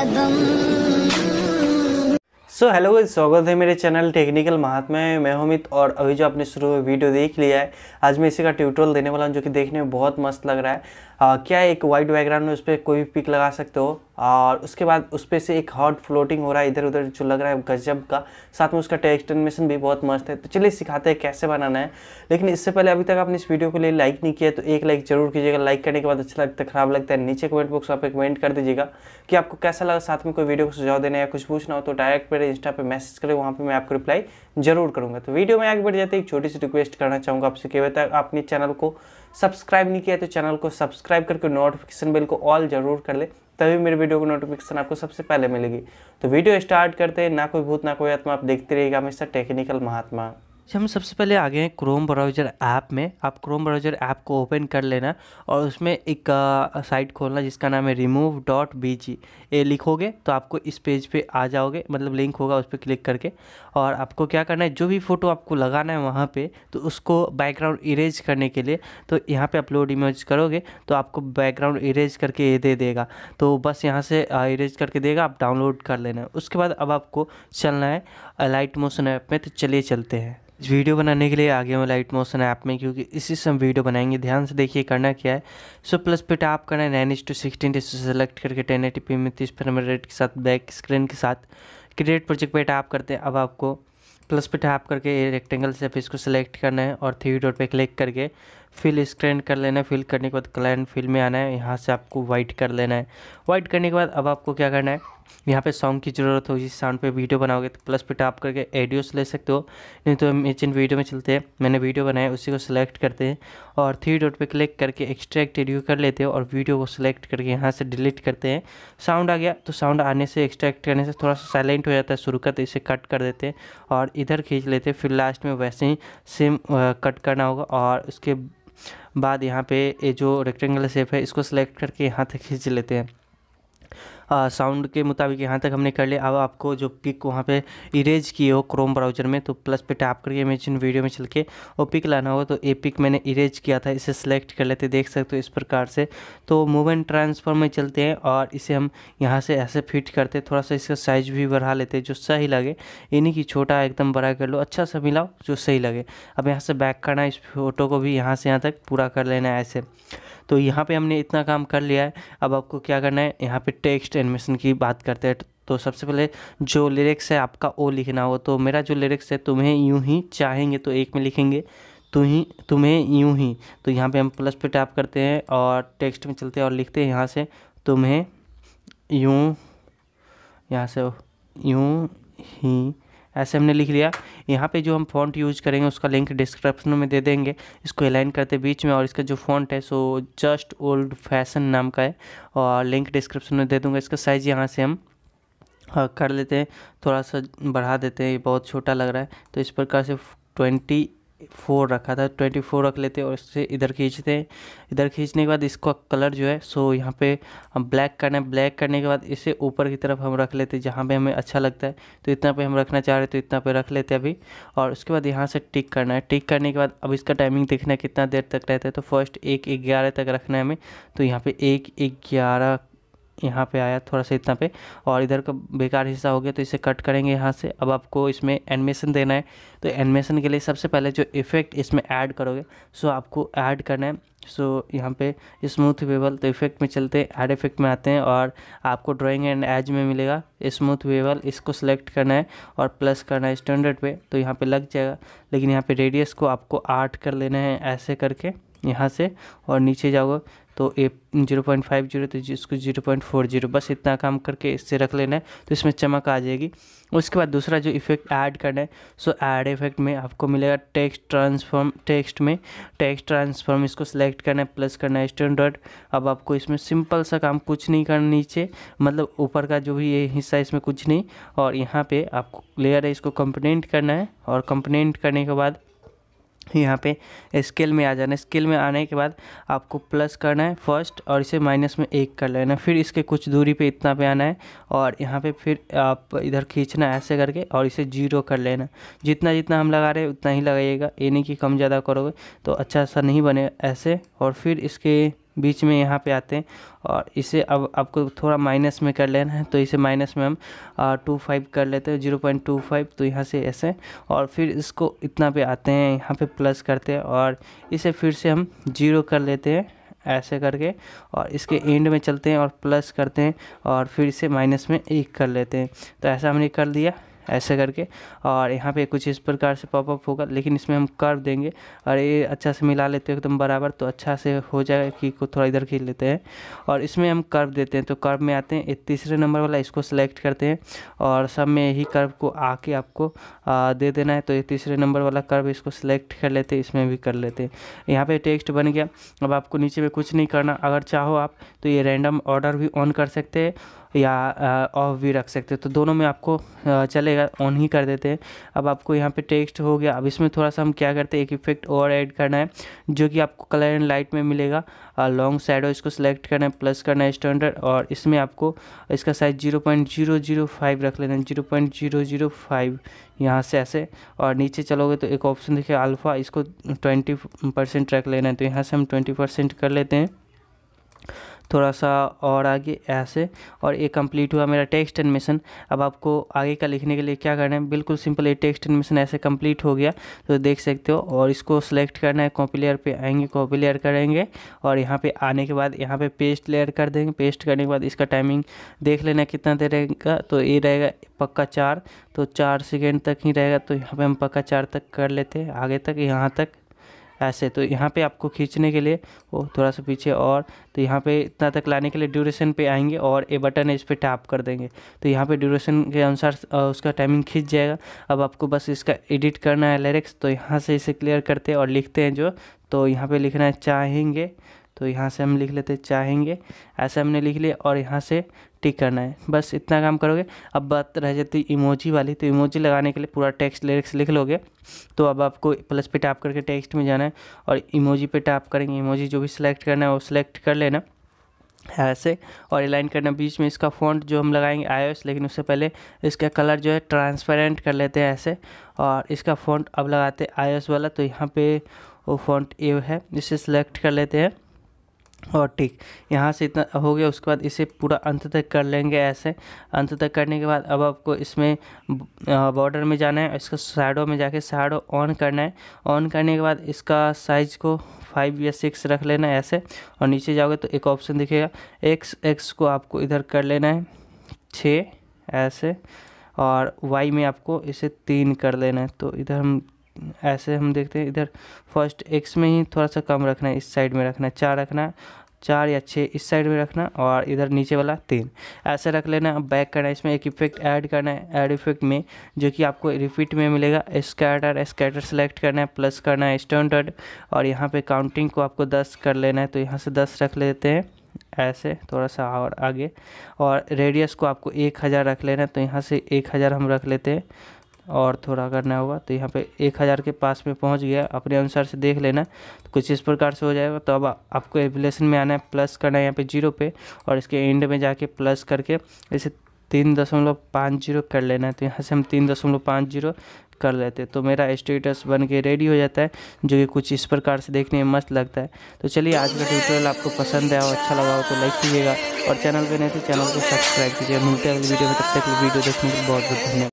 कदम so hello स्वागत है मेरे चैनल टेक्निकल महात्मा में मैं अमित और अभी जो आपने शुरू में वीडियो देख लिया है आज मैं इसी का ट्यूटोरियल देने वाला हूँ जो कि देखने में बहुत मस्त लग रहा है। आ, क्या एक वाइट बैकग्राउंड में उस पर कोई भी पिक लगा सकते हो? और उसके बाद उस पर से एक हॉट फ्लोटिंग हो रहा है इधर उधर जो लग रहा है गजब का। साथ में उसका टेक्स्ट एनिमेशन भी बहुत मस्त है। तो चलिए सिखाते हैं कैसे बनाना है। लेकिन इससे पहले अभी तक आपने इस वीडियो को लिए लाइक नहीं किया तो एक लाइक ज़रूर कीजिएगा। लाइक करने के बाद अच्छा लगता है, खराब लगता है, नीचे कमेंट बॉक्स में कमेंट कर दीजिएगा कि आपको कैसा लगा। साथ में कोई वीडियो को सुझाव देना या कुछ पूछना हो तो डायरेक्ट मेरे इंस्टा पे मैसेज करें, वहाँ पर मैं आपको रिप्लाई ज़रूर करूँगा। तो वीडियो में आगे बढ़ जाते एक छोटी सी रिक्वेस्ट करना चाहूँगा आपसे कि तक आपने चैनल को सब्सक्राइब नहीं किया तो चैनल को सब्सक्राइब करके नोटिफिकेशन बेल को ऑल ज़रूर कर ले। तभी मेरे वीडियो को नोटिफिकेशन आपको सबसे पहले मिलेगी। तो वीडियो स्टार्ट करते हैं, ना कोई भूत, ना कोई आत्मा, आप देखते रहेगा हमेशा टेक्निकल महात्मा। हम सबसे पहले आ गए हैं क्रोम ब्राउज़र ऐप में। आप क्रोम ब्राउज़र ऐप को ओपन कर लेना और उसमें एक साइट खोलना जिसका नाम है रिमूव डॉट बी जी ये लिखोगे तो आपको इस पेज पे आ जाओगे मतलब लिंक होगा उस पर क्लिक करके। और आपको क्या करना है, जो भी फ़ोटो आपको लगाना है वहाँ पे तो उसको बैकग्राउंड इरेज करने के लिए तो यहाँ पर अपलोड इमेज करोगे तो आपको बैकग्राउंड इरेज करके ये दे देगा। तो बस यहाँ से इरेज करके देगा, आप डाउनलोड कर लेना। उसके बाद अब आपको चलना है लाइट मोशन ऐप में तो चलिए चलते हैं। वीडियो बनाने के लिए आ गया हूँ लाइट मोशन ऐप में, क्योंकि इसी से हम वीडियो बनाएँगे। ध्यान से देखिए, करना क्या है। सो प्लस पे टैप करना है नाइन टू सिक्सटीन से सेलेक्ट करके टेन एटी पी में तीस फ्रेम रेट के साथ बैक स्क्रीन के साथ क्रिएट प्रोजेक्ट पे टैप करते हैं। अब आपको प्लस पे टैप करके रेक्टेंगल से इसको सेलेक्ट करना है और थ्री डॉट पे क्लिक करके फिल स्क्रीन कर लेना है। फिल करने के बाद क्लाइंट फिल में आना है। यहाँ से आपको वाइट कर लेना है। वाइट करने के बाद अब आपको क्या करना है? यहाँ पे सॉन्ग की ज़रूरत होगी साउंड पे वीडियो बनाओगे तो प्लस पे टाप करके एडियोस ले सकते हो। नहीं तो हम जिन वीडियो में चलते हैं। मैंने वीडियो बनाया, उसी को सिलेक्ट करते हैं और थ्री डॉट पे क्लिक करके एक्सट्रैक्ट एडियो कर लेते हो और वीडियो को सिलेक्ट करके यहाँ से डिलीट करते हैं। साउंड आ गया तो साउंड आने से एक्सट्रैक्ट करने से थोड़ा सा साइलेंट हो जाता है, शुरू का तो इसे कट कर देते हैं और इधर खींच लेते हैं, फिर लास्ट में वैसे ही सेम कट करना होगा और उसके बाद यहाँ पे ये जो रेक्टेंगल शेप है, इसको सिलेक्ट करके यहाँ तक खींच लेते हैं। साउंड के मुताबिक यहाँ तक हमने कर लिया। अब आपको जो पिक वहाँ पे इरेज किए हो क्रोम ब्राउज़र में तो प्लस पे टैप करके इमेजिन वीडियो में चल के वो पिक लाना होगा। तो ए पिक मैंने इरेज किया था, इसे सेलेक्ट कर लेते, देख सकते हो इस प्रकार से। तो मूवमेंट ट्रांसफ़र में चलते हैं और इसे हम यहाँ से ऐसे फिट करते थोड़ा सा इसका साइज़ भी बढ़ा लेते जो सही लगे। यानी कि छोटा एकदम बड़ा कर लो अच्छा सा मिलाओ, जो सही लगे। अब यहाँ से बैक करना इस फ़ोटो को भी यहाँ से यहाँ तक पूरा कर लेना है ऐसे। तो यहाँ पे हमने इतना काम कर लिया है। अब आपको क्या करना है? यहाँ पे टेक्स्ट एनिमेशन की बात करते हैं। तो सबसे पहले जो लिरिक्स है आपका वो लिखना हो। तो मेरा जो लिरिक्स है, तुम्हें यूँ ही चाहेंगे तो एक में लिखेंगे। तु ही, तुम्हें यूँ ही। तो यहाँ पे हम प्लस पे टैप करते हैं और टेक्स्ट में चलते हैं और लिखते हैं यहाँ से, तुम्हें यूँ, यहाँ से यूँ ही ऐसे हमने लिख लिया। यहाँ पे जो हम फ़ॉन्ट यूज़ करेंगे, उसका लिंक डिस्क्रिप्शन में दे देंगे। इसको अलाइन करते बीच में और इसका जो फ़ॉन्ट है सो जस्ट ओल्ड फ़ैशन नाम का है, और लिंक डिस्क्रिप्शन में दे दूँगा। इसका साइज़ यहाँ से हम कर लेते हैं। थोड़ा सा बढ़ा देते हैं, ये बहुत छोटा लग रहा है। तो इस प्रकार से ट्वेंटी फोर रखा था, ट्वेंटी फोर रख लेते और इससे इधर खींचते। इधर खींचने के बाद इसका कलर जो है, सो यहाँ पे हम ब्लैक करना है। ब्लैक करने के बाद इसे ऊपर की तरफ़ हम रख लेते, जहाँ पे हमें अच्छा लगता है। तो इतना पे हम रखना चाह रहे तो इतना पे रख लेते अभी। और उसके बाद यहाँ से टिक करना है। टिक करने के बाद अब इसका टाइमिंग देखना है, कितना देर तक रहता है। तो फ़र्स्ट एक ग्यारह तक रखना है हमें। तो यहाँ पर एक ग्यारह यहाँ पे आया थोड़ा सा इतना पे। और इधर का बेकार हिस्सा हो गया तो इसे कट करेंगे यहाँ से। अब आपको इसमें एनिमेशन देना है। तो एनिमेशन के लिए सबसे पहले जो इफ़ेक्ट इसमें ऐड करोगे सो आपको ऐड करना है। सो यहाँ पे स्मूथ वेबल तो इफ़ेक्ट में चलते हैं ऐड इफ़ेक्ट में आते हैं और आपको ड्राइंग एंड एज में मिलेगा। स्मूथ वेबल इसको सेलेक्ट करना है और प्लस करना है स्टैंडर्ड पे तो यहाँ पे लग जाएगा। लेकिन यहाँ पे रेडियस को आपको आठ कर लेना है ऐसे करके, यहाँ से और नीचे जाओगे। तो A zero point five zero तो इसको ज़ीरो पॉइंट फोर ज़ीरो बस इतना काम करके इससे रख लेना है तो इसमें चमक आ जाएगी। उसके बाद दूसरा जो इफ़ेक्ट ऐड करना है सो ऐड इफ़ेक्ट में आपको मिलेगा टेक्स्ट ट्रांसफॉर्म टेक्स्ट में टेक्स्ट ट्रांसफॉर्म इसको सिलेक्ट करना है प्लस करना है स्टैंडर्ड अब आपको इसमें सिंपल सा काम कुछ नहीं करना नीचे मतलब ऊपर का जो भी ये हिस्सा इसमें कुछ नहीं, और यहाँ पे आपको लेयर है, इसको कंपोनेंट करना है, और कंपोनेंट करने के बाद यहाँ पे स्केल में आ जाना है। स्केल में आने के बाद आपको प्लस करना है फ़र्स्ट और इसे माइनस में एक कर लेना फिर इसके कुछ दूरी पे इतना पे आना है और यहाँ पे फिर आप इधर खींचना ऐसे करके और इसे ज़ीरो कर लेना जितना जितना हम लगा रहे हैं, उतना ही लगाइएगा। ये नहीं कि कम ज़्यादा करोगे तो अच्छा सा नहीं बने ऐसे और फिर इसके बीच में यहाँ पे आते हैं और इसे अब आपको थोड़ा माइनस में कर लेना है तो इसे माइनस में हम टू फाइव कर लेते हैं ज़ीरो पॉइंट टू फाइव तो यहाँ से ऐसे और फिर इसको इतना पे आते हैं, यहाँ पे प्लस करते हैं और इसे फिर से हम ज़ीरो कर लेते हैं, ऐसे करके और इसके एंड में चलते हैं और प्लस करते हैं और फिर इसे माइनस में एक कर लेते हैं। तो ऐसा हमने कर दिया। ऐसे करके। और यहाँ पे कुछ इस प्रकार से पॉपअप होगा लेकिन इसमें हम कर्व देंगे। और ये अच्छा से मिला लेते हैं एकदम बराबर तो अच्छा से हो जाएगा कि को थोड़ा इधर खींच लेते हैं। और इसमें हम कर्व देते हैं तो कर्व में आते हैं एक तीसरे नंबर वाला इसको सेलेक्ट करते हैं। और सब में यही कर्व को आके आपको आ, दे देना है तो ये तीसरे नंबर वाला कर्व इसको सिलेक्ट कर लेते हैं इसमें भी कर लेते हैं। यहाँ पर टेक्स्ट बन गया। अब आपको नीचे में कुछ नहीं करना। अगर चाहो आप तो ये रैंडम ऑर्डर भी ऑन कर सकते हैं। या ऑफ़ भी रख सकते हैं। तो दोनों में आपको चलेगा ऑन ही कर देते हैं। अब आपको यहाँ पे टेक्स्ट हो गया। अब इसमें थोड़ा सा हम क्या करते हैं, एक इफ़ेक्ट और ऐड करना है, जो कि आपको कलर एंड लाइट में मिलेगा। लॉन्ग साइडो इसको सेलेक्ट करना है प्लस करना है स्टैंडर्ड और इसमें आपको इसका size zero point zero zero five रख लेना है। Zero point zero zero five यहाँ से ऐसे, और नीचे चलोगे तो एक ऑप्शन देखिए अल्फ़ा इसको ट्वेंटी परसेंट रख लेना है। तो यहाँ से हम ट्वेंटी परसेंट कर लेते हैं। थोड़ा सा और आगे ऐसे और ये कंप्लीट हुआ मेरा टेक्स्ट एनिमेशन अब आपको आगे का लिखने के लिए क्या करना है? बिल्कुल सिंपल ये टेक्स्ट एनिमेशन ऐसे कंप्लीट हो गया तो देख सकते हो और इसको सेलेक्ट करना है। कॉपी लेयर पे आएँगे कॉपी लेयर करेंगे और यहाँ पे आने के बाद यहाँ पे पेस्ट लेयर कर देंगे। पेस्ट करने के बाद इसका टाइमिंग देख लेना कितना देर रहेगा तो ये रहेगा पक्का चार तो चार सेकेंड तक ही रहेगा तो यहाँ पर हम पक्का चार तक कर लेते हैं। आगे तक, यहाँ तक ऐसे तो यहाँ पे आपको खींचने के लिए वो थोड़ा सा पीछे और तो यहाँ पे इतना तक लाने के लिए ड्यूरेशन पे आएँगे और ए बटन है इस पर टैप कर देंगे। तो यहाँ पे ड्यूरेशन के अनुसार उसका टाइमिंग खींच जाएगा। अब आपको बस इसका एडिट करना है लिरिक्स तो यहाँ से इसे क्लियर करते हैं और लिखते हैं जो तो यहाँ पर लिखना है चाहेंगे। तो यहाँ से हम लिख लेते चाहेंगे। ऐसे हमने लिख लिया और यहाँ से टिक करना है। बस इतना काम करोगे। अब बात रह जाती इमोजी वाली तो इमोजी लगाने के लिए पूरा टेक्स्ट लिरिक्स लिख लोगे। तो अब आपको प्लस पे टैप करके टेक्स्ट में जाना है और इमोजी पे टैप करेंगे। इमोजी जो भी सिलेक्ट करना है वो सिलेक्ट कर लेना। ऐसे और लाइन करना। बीच में इसका फ़ॉन्ट जो हम लगाएँगे आयोस लेकिन उससे पहले इसका कलर जो है ट्रांसपेरेंट कर लेते हैं ऐसे। और इसका फ़ॉन्ट अब लगाते हैं आयोस वाला तो यहाँ पे वो फ़ॉन्ट ए है, इसे सिलेक्ट कर लेते हैं। और ठीक, यहाँ से इतना हो गया, उसके बाद इसे पूरा अंत तक कर लेंगे ऐसे। अंत तक करने के बाद अब आपको इसमें बॉर्डर में जाना है इसका साइडों में जाके साइडो ऑन करना है। ऑन करने के बाद इसका साइज़ को फाइव या सिक्स रख लेना है ऐसे और नीचे जाओगे तो एक ऑप्शन दिखेगा। एक्स एक्स को आपको इधर कर लेना है, छः ऐसे और वाई में आपको इसे तीन कर लेना है। तो इधर हम ऐसे हम देखते हैं, इधर फ़र्स्ट एक्स में ही थोड़ा सा कम रखना है, इस साइड में रखना है, चार रखना है, चार या छः इस साइड में रखना और इधर नीचे वाला तीन। ऐसे रख लेना अब बैक करना है, इसमें एक इफ़ेक्ट ऐड करना है ऐड इफ़ेक्ट में जो कि आपको रिपीट में मिलेगा स्कैटर स्कैटर सेलेक्ट करना है प्लस करना है स्टैंडर्ड और यहाँ पे काउंटिंग को आपको दस कर लेना है तो यहाँ से दस रख लेते हैं, ऐसे थोड़ा सा और आगे और रेडियस को आपको एक हज़ार रख लेना है तो यहाँ से एक हज़ार हम रख लेते हैं। और थोड़ा करना होगा तो यहाँ पे एक हज़ार के पास में पहुँच गया। अपने अनुसार से देख लेना। तो कुछ इस प्रकार से हो जाएगा। तो अब आपको एवलेशन में आना है। प्लस करना है यहाँ पे ज़ीरो पे और इसके एंड में जाके प्लस करके इसे तीन दशमलव पाँच ज़ीरो कर लेना है। तो यहाँ से हम तीन दशमलव पाँच ज़ीरो कर लेते तो मेरा स्टेटस बन के रेडी हो जाता है, जो कि कुछ इस प्रकार से देखने में मस्त लगता है। तो चलिए आज का ट्यूटोरियल आपको पसंद आया हो अच्छा लगा हो तो लाइक कीजिएगा। और चैनल पे नहीं तो चैनल को सब्सक्राइब कीजिएगा। मिलते हैं अगली वीडियो में। तब तक वीडियो देखने के लिए बहुत बहुत धन्यवाद।